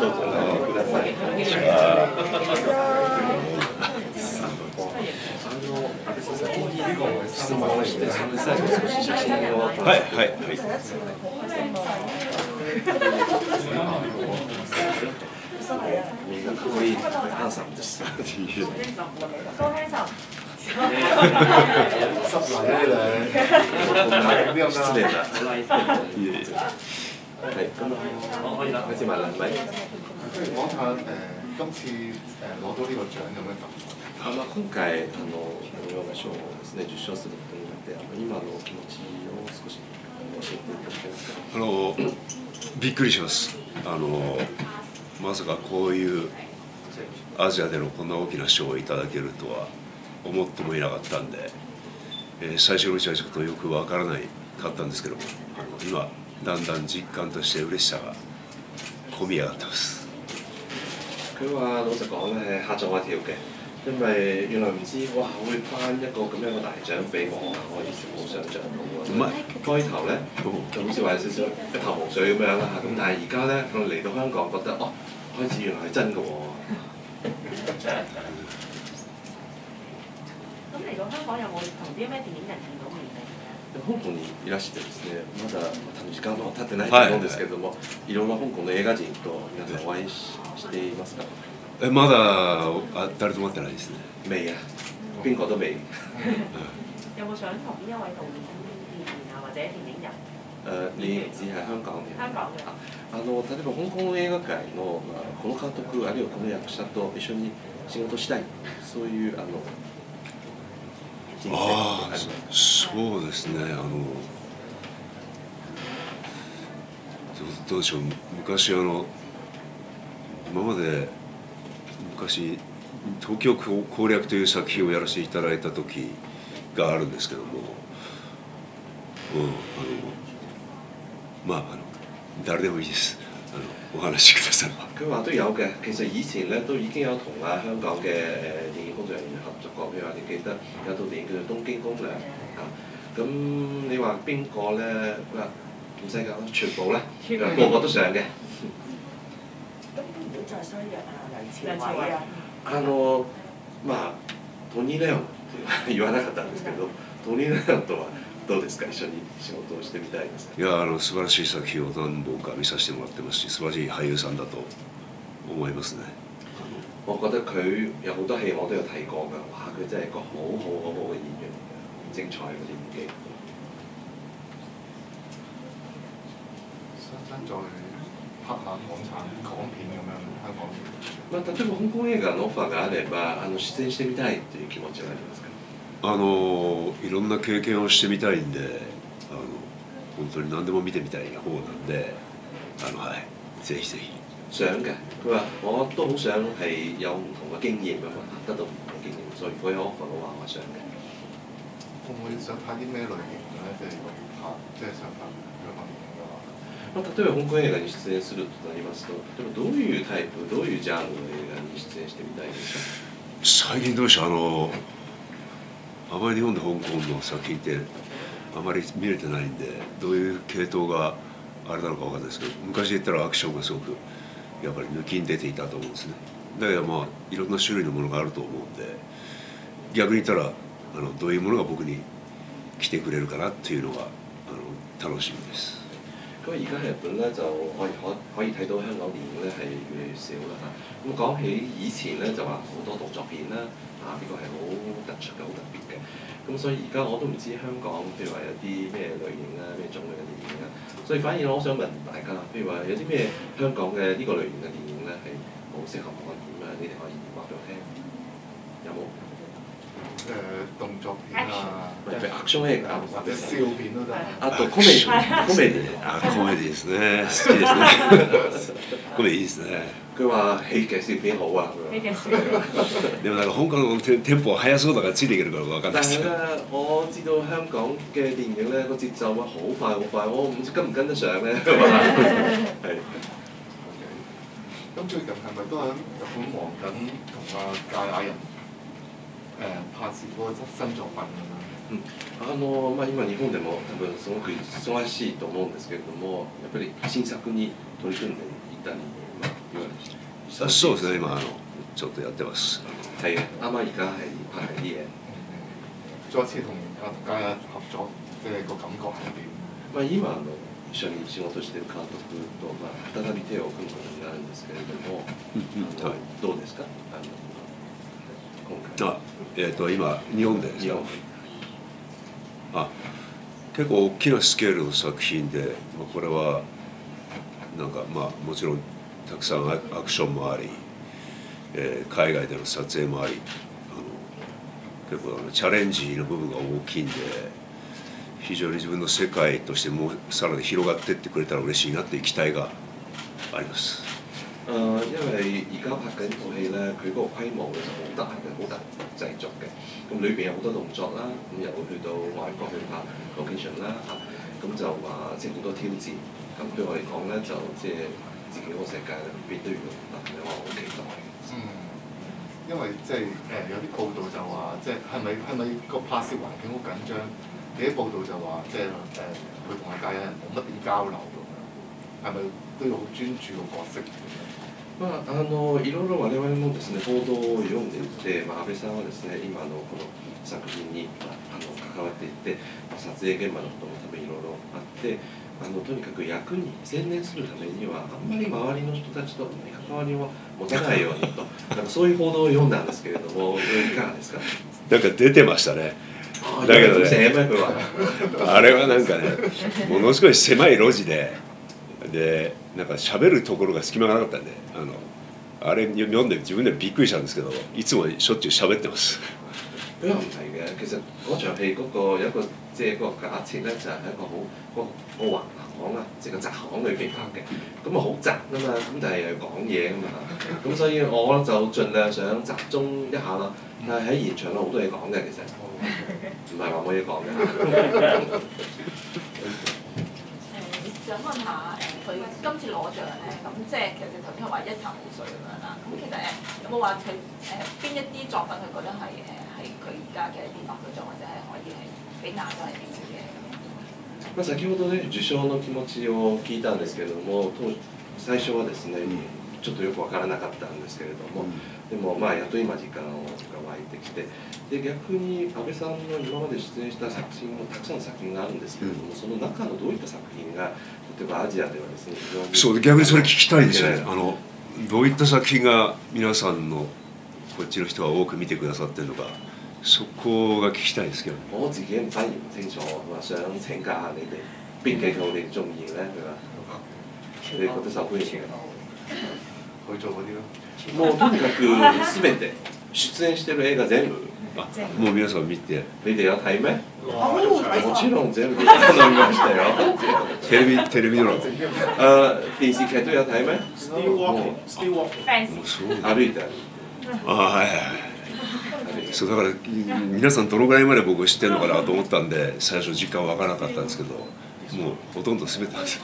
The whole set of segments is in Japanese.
どうぞください。質問をして、それで最後少し写真を。はいはいはい。みんなかっこいいハンサムです。失礼啦。いえいえ係咁啊，開始問啦，係咪？講下誒今次誒攞到呢個獎有咩感覺？あまあ今回あのこのような賞をですね受賞することになって、あの今のお気持ちを少し教えていただけますか。あのびっくりしますあのまさかこういうアジアでのこんな大きな賞をいただけるとは思ってもいなかったんで、えー最初のうちはちょっとよくわからないかったんですけどもあの今だんだん実感として嬉しさが込み上がってます佢話老實講咧嚇咗我一跳嘅，因為原來唔知哇會頒一個咁樣嘅大獎俾我啊！我以前冇想像到喎。唔係開頭咧就好似話有少少一頭霧水咁樣啦，咁但係而家咧我嚟到香港覺得哦，開始原來係真嘅喎。咁嚟到香港有冇同啲咩電影人見到面嘅？ 香港にいらしてですね、まだ多分時間は経ってないと思うんですけれども、い、ろんな香港の映画人と皆さんお会いししていますか？えまだあ誰とも会ってないですね未啊？邊個都未。有冇想同邊一位導演見面啊，或者電影人？誒、你只係香港嘅。香港嘅。あの例えば香港映画界の、まあ、この監督あるいはこの役者と一緒に仕事したいそういうあの人生あそうですね。あのどうどうでしょう。昔あの今まで昔「東京攻略」という作品をやらせていただいた時があるんですけども、うん、あのまああの誰でもいいです。あのお話しください。佢話都有嘅，其實以前咧都已經有同啊香港嘅誒電影工作人員合作過，譬如話你記得有套電影叫做《東京攻略》啊，咁你話邊個咧？佢話唔使講啦，全部咧，個個都上嘅。咁會唔會再相約下梁梁朝偉啊？あのまあトニー・レオンって言わなかったんですけどトニー・レオンとはどうですか一緒に仕事をしてみたいですかいやあの素晴らしい作品を何本か見させてもらってますし素晴らしい俳優さんだと思いますね我覺得佢有好多戲我都有睇過㗎，哇！佢真係一個好好好好嘅演員嚟嘅，好精彩嗰啲演技。再拍下港產港片咁樣香港片？まあ、例えば香港映画のオファーがあればあの出演してみたいという気持ちはありますかあのいろんな経験をしてみたいんであの本当に何でも見てみたい方なんであのはいぜひぜひ想嘅，佢話我都好想係有唔同嘅經驗啊嘛，得到唔同嘅經驗，所以如果有 offer 嘅話，我想嘅。會唔會想拍啲咩類型嘅咧？即係拍，即係想拍香港電影嘅？話。まあ、例えば香港映画に出演するとなりますと、例えばどういうタイプ、どういうジャンルの映画に出演してみたいですか？最近どうでしょうあのあまり日本で香港の作品ってあまり見れてないんでどういう系統があれなのかわかんないですけど昔で言ったらアクションがすごくやっぱり抜きに出ていたと思うんですね。だけどまあいろんな種類のものがあると思うんで逆に言ったらあのどういうものが僕に来てくれるかなっていうのがあの楽しみです。咁而家日本咧就可以可可以睇到香港電影咧係越嚟越少啦嚇。咁講起以前咧就話好多動作片啦，啊呢個係好突出嘅、好特別嘅。咁所以而家我都唔知香港譬如話有啲咩類型啊、咩種類嘅電影啊，所以反而我想問大家，譬如話有啲咩香港嘅呢個類型嘅電影咧係好適合我點啊？你哋可以話俾我聽，有冇？誒動作片 啊，譬如 action 映畫或者笑片都得。あとコメディ、コメディ。あコメディですね。好きですね。コメディいいですね佢話戲劇笑片好啊。でもなんか香港のテテンポは速そうだからついていけるから分かんないです。但係咧，我知道香港嘅電影咧個節奏啊好快好快，我唔知跟唔跟得上咧。係。咁最近係咪都喺日本忙緊同阿芥雅人誒拍攝嗰個新作品咁樣？うん。あのまあ、今日本でも多分すごく忙しいと思うんですけれどもやっぱり新作に取り組んでいたり、まあ、言われてあそうですね今あのちょっとやってます。係嘅，啱啱而家係拍緊啲嘢。再次同阿家人合作，即係個感覺係點？まあ、今あの一緒に仕事してる監督と、まあ、再び手を組むことになるんですけれども、はい。どうですか？あの今回。あえっ、と今日本でですか？日本あ結構大きなスケールの作品で、まあ、これはなんかまあもちろんたくさんアクションもあり、えー海外での撮影もありあの結構あのチャレンジの部分が大きいんで非常に自分の世界としてもうさらに広がってってくれたら嬉しいなっていう期待があります。誒、呃因為而家拍緊套戲咧，佢嗰個規模其實好大嘅，好大製作嘅。咁裏邊有好多動作啦，咁又會去到外國去拍 location 啦嚇，咁就話即係好多挑戰。咁對我嚟講咧，就即係自己嗰個世界裏邊都要拍嘅，我好期待。嗯，因為即係誒有啲報道就話，即係係咪係咪個拍攝環境好緊張？有啲報道就話，即係誒佢同阿家人冇乜點交流咁樣，係咪都要好專注個角色咁樣？ まあ、あのいろいろ我々もですね報道を読んでいて、まあ、安倍さんはですね今のこの作品にまああの関わっていて、まあ撮影現場のことも多分いろいろあってあのとにかく役に専念するためにはあんまり周りの人たちと関わりを持たないようにと なんかそういう報道を読んだんですけれどもいかがですか？なんか出てましたね。あだけどね。あれはなんかねものすごい狭い路地ででなんか喋るところが隙間がなかったんであのあれ読んで自分でびっくりしたんですけどいつもしょっちゅう喋ってます。咁又唔係嘅，其實嗰場戲嗰個有一個即係嗰個假設咧，就係喺一個好嗰個個橫巷啊，即係個窄巷裏邊拍嘅，咁啊好窄啊嘛，咁但係又要講嘢啊嘛，咁所以我就盡量想集中一下啦。但係喺現場咧好多嘢講嘅，其實。唔係話冇嘢講嘅。問下誒，佢、今次攞獎咧，咁即係其實頭先話一頭霧水咁樣啦。咁其實誒、有冇話佢誒邊一啲作品佢覺得係誒係佢而家嘅一啲代表作，或者係可以係比亞洲係點嘅まあ、先ほどね受賞の気持ちを聞いたんですけれども当最初はですね、ちょっとよく分からなかったんですけれども、でもまあやっと今時間をが湧いてきてで逆に安倍さんの今まで出演した作品もたくさんの作品があるんですけれども、その中のどういった作品が例えばアジアではですね非常にそう逆にそれ聞きたいんですよねあのどういった作品が皆さんのこっちの人は多く見てくださってるのかそこが聞きたいですけど我自己反而唔清楚，話想請教下你哋邊幾套你哋中意咧？佢話你覺得受歡迎嘅？去做嗰啲咯。もうとにかく全て出演してる映画全部あもう皆さん見て你哋有睇咩？哦睇もち晒。ろん全部頼みましたよ。テレビテレビドラマ誒電視劇都有睇咩？Still walking, still walking. fans もうそう歩いて歩あはいはいはいいてそうだから皆さんどのぐらいまで僕知ってるのかなと思ったんで最初実感わからなかったんですけどもうほとんど全てなんですよ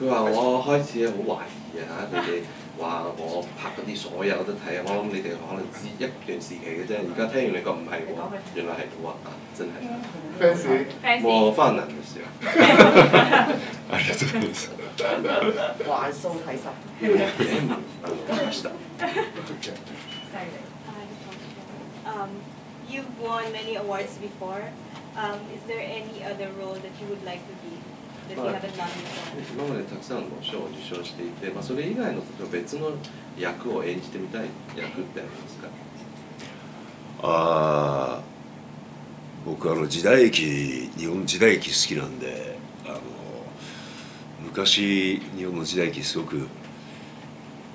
佢話我開始好懷疑啊！你哋 話我拍嗰啲所有都睇，我諗你哋可能知一段時期嘅啫。而家聽完你講唔係喎，原來係喎啊！真係 fans fans 我翻南嘅時候。ありがとうございます還數睇晒。全部あの見ました。犀利。 Um, you've won many awards before. Um, is there any other role that you would like to be that you Right. haven't done before? 今までたくさんの賞を受賞していて、まあ、それ以外の別の役を演じてみたい役ってありますか？ああ僕あの時代劇日本時代劇好きなんであの昔日本の時代劇すごく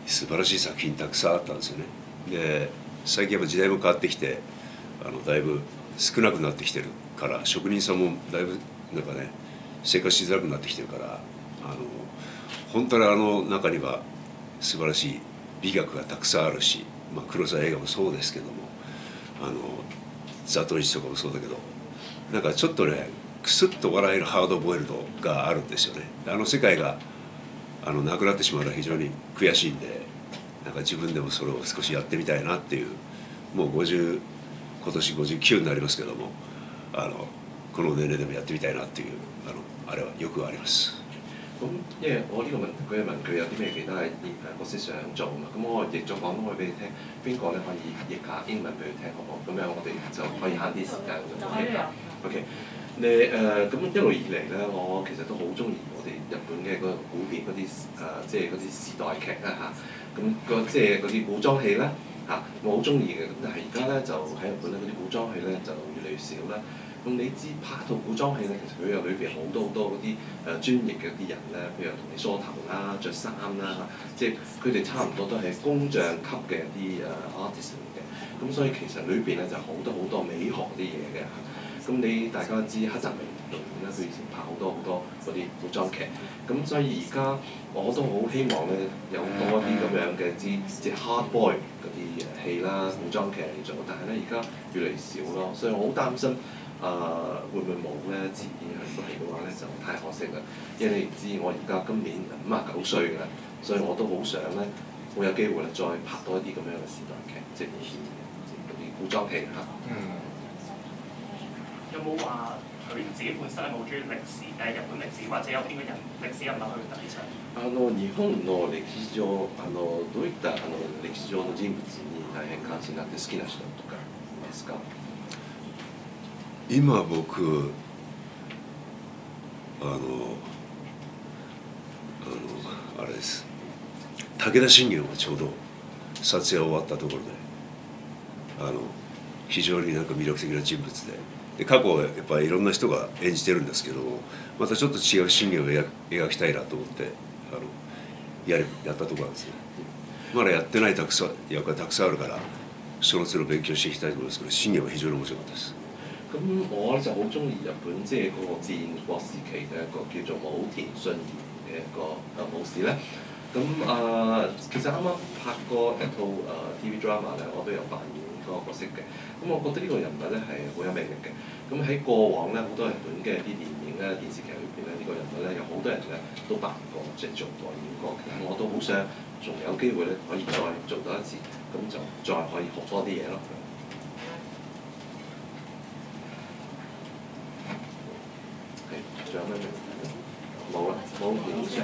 素晴らしい作品たくさんあったんですよねで最近やっぱ時代も変わってきてあのだいぶ少なくなってきてるから職人さんもだいぶなんかね生活しづらくなってきてるからあの本当にあの中には素晴らしい美学がたくさんあるし、まあ、黒沢映画もそうですけどもあのザトウイチとかもそうだけどなんかちょっとねクスッと笑えるハードボイルドがあるんですよね。あの世界があのなくなってしまうのは非常に悔しいんでなんか自分でもそれを少しやってみたいなっていうもう50今年59になりますけどもあのこの年齢でもやってみたいなっていうあのあれはよくあります。 咁因為我呢個問佢嘅問佢有啲咩其他係誒角色想做啊嘛，咁我譯咗廣東話俾你聽，邊個咧可以譯下英文俾佢聽好唔好？咁樣我哋就可以慳啲時間就可以啦。OK，你誒咁、一路以嚟咧，我其實都好中意我哋日本嘅嗰個古典嗰啲誒，即係嗰啲時代劇啦嚇。咁、個即係嗰啲古裝戲啦嚇、我好中意嘅。咁但係而家咧就喺日本咧嗰啲古裝戲咧就越嚟越少啦。 咁你知拍套古裝戲咧，其實佢有裏邊好多好多嗰啲誒專業嘅啲人咧，譬如同你梳頭啦、着衫啦，即係佢哋差唔多都係工匠級嘅一啲誒 artist 嚟嘅。咁所以其實裏邊咧就好多好多美學啲嘢嘅。咁你大家都知黑澤明導演啦，佢以前拍好多好多嗰啲古裝劇。咁所以而家我都好希望咧有多啲咁樣嘅啲即係 hard boy 嗰啲誒戲啦、古裝劇嚟做，但係咧而家越嚟越少咯，所以我好擔心。 誒、會唔會冇咧？自然係如果係嘅話咧，就太可惜啦。因為你知我而家今年五啊九歲㗎啦，所以我都好想咧，我有機會咧再拍多一啲咁樣嘅時代劇，即係以前嗰啲古裝劇嚇。嗯，有冇話佢自己本身係冇中意歷史誒日本歷史，或者有邊個人歷史人物去睇親？あの日本の歴史上あのどういったあの歴史上の人物に大変関心があって好きな人とかいますか？ 今僕あのあのあれです。武田信玄がちょうど撮影終わったところであの非常になんか魅力的な人物で。で過去はやっぱりいろんな人が演じてるんですけどまたちょっと違う信玄を描描きたいなと思ってあのやるやったところなんですね。まだやってないたくさん役がたくさんあるからその都度勉強していきたいと思いますけど信玄は非常に面白かったです。咁我咧就好中意日本即係嗰個戰國時期嘅一個叫做武田信玄嘅一個誒武士咧。咁啊、其實啱啱拍過一套誒、TV drama 咧，我都有扮演嗰個角色嘅。咁我覺得呢個人物咧係好有魅力嘅。咁喺過往咧，好多日本嘅啲電影咧、電視劇裏邊咧，呢、個人物咧有好多人咧都扮過，即係做過演過嘅。咁我都好想仲有機會咧可以再做多一次，咁就再可以學多啲嘢咯。 係，仲有咩問題？冇啦，冇影相。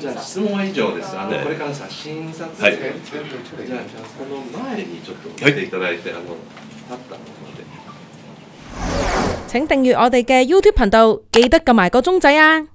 じゃあ質問は以上です。あのねこれから写真撮はい影、請請佢出嚟じゃあ影張この前にちょっと来ていただいて、あの立ったので。請訂閱我哋嘅 YouTube 頻道，記得撳埋個鐘仔啊！